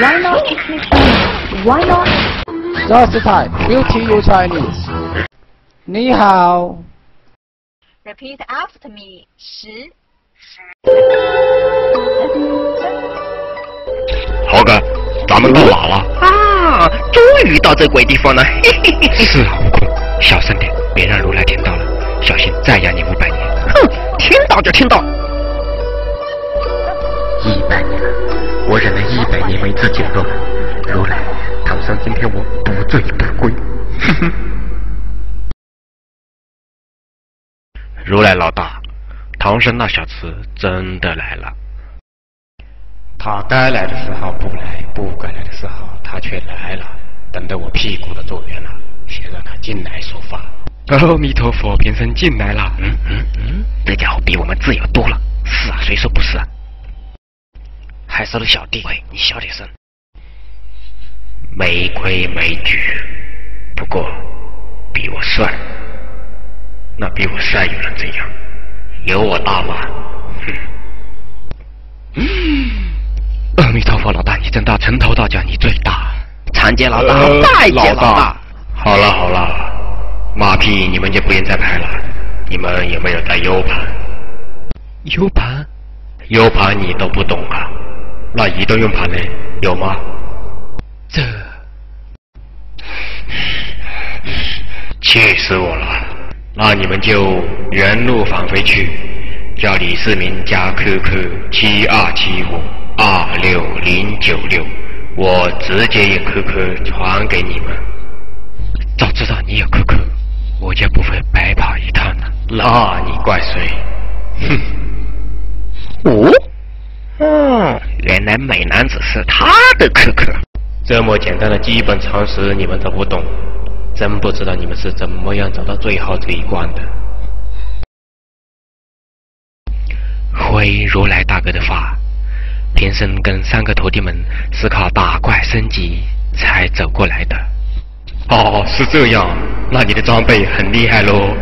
Why not speak Chinese? Why not? Just time, beauty you Chinese. 你好，Repeat after me，十。猴哥，咱们到哪了？啊，终于到这鬼地方了，嘿嘿嘿嘿。是啊，悟空，小声点，别让如来听到了，小心再压你五百年。哼，听到就听到。一百年了，我忍了一百年没吃减肉了。如来，唐僧今天我不醉不归。哼哼。如来老大，唐僧那小子真的来了。他该来的时候不来，不该来的时候他却来了，等得我屁股都坐圆了。先让他进来说话。阿弥陀佛，贫僧进来了。嗯嗯嗯，这家伙比我们自由多了。是啊，谁说不是啊？还是个小弟，喂，你小点声。没规没矩，不过比我帅。那比我帅又能怎样？有我大吗？哼！嗯，阿弥陀佛，老大你真大，城头大脚你最大。长街老大，呃拜见老大。好了好了，马屁你们就不用再拍了。你们有没有带 U 盘？U 盘？U 盘你都不懂啊？那移动硬盘呢？有吗？这气死我了！那你们就原路返回去，叫李世民加 QQ 七二七五二六零九六，我直接用 QQ 传给你们。早知道你有 QQ，我就不会白跑一趟了。那你怪谁？来美男子是他的 QQ。这么简单的基本常识你们都不懂，真不知道你们是怎么样走到最后这一关的。回如来大哥的话，贫僧跟三个徒弟们是靠打怪升级才走过来的。哦，是这样，那你的装备很厉害喽。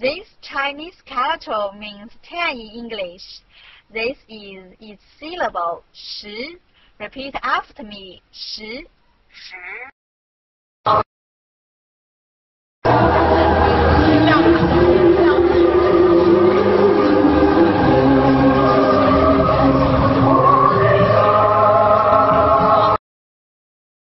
This Chinese character means ten in English. This is its syllable 十。Repeat after me 十。十。